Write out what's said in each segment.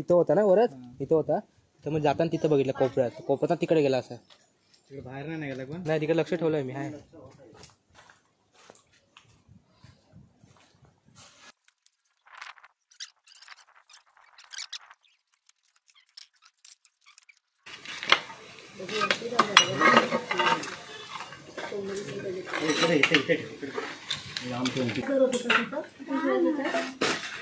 इत होता ना वरत इत होता तो मैं जाना तिथ बगित कोपऱ्यात कोपऱ्यात तिकडे गेला असं तिकडे लक्ष ठेवलंय मी हाय इकडे इथे इथे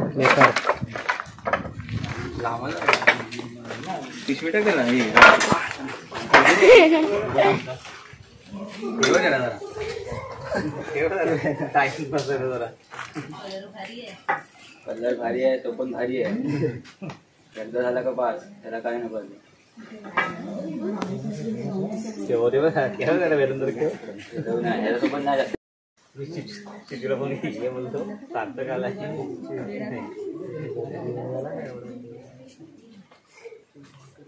बेकार कलर भारी है तो पण भारी आहे एकदा झाला का पास त्याला काय नको तेवढे बघा केव्हा करा वेळेनंतर केव्हा नाही ह्याला तो पण नाही चित्र पण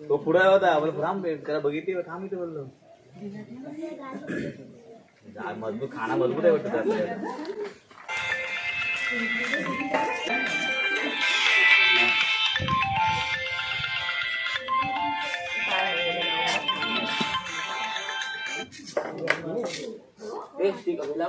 तो पुढे होता बोल थांब करा बघितली थांब इथे बोललो मजबूत खाना मजबूत आहे वाटत Este, Gabriela.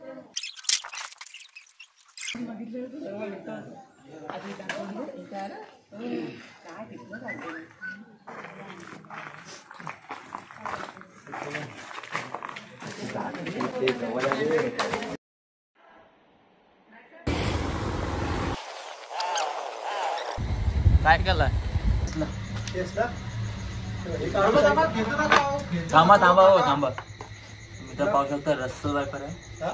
काय थांबा थांबा हो थांबा मी तर पाहू शकतो रस्ता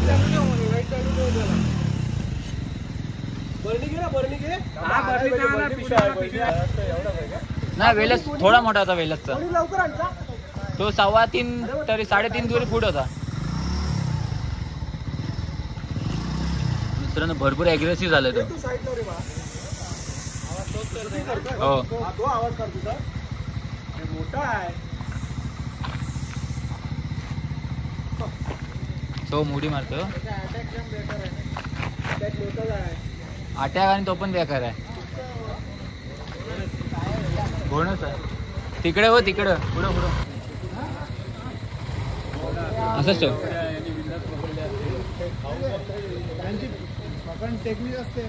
नाही वेलस थोडा मोठा होता वेलसचा तो सव्वा तीन तरी साडेतीन दूर फूट होता मित्रांनो भरपूर ॲग्रेसिव्ह झालं तो हो. मोठा आहे तो मुडी मारतो अटॅक आणि तो पण बेकार आहे सर तिकडे हो तिकडं पुढं पुढं असंच टेक्निक असते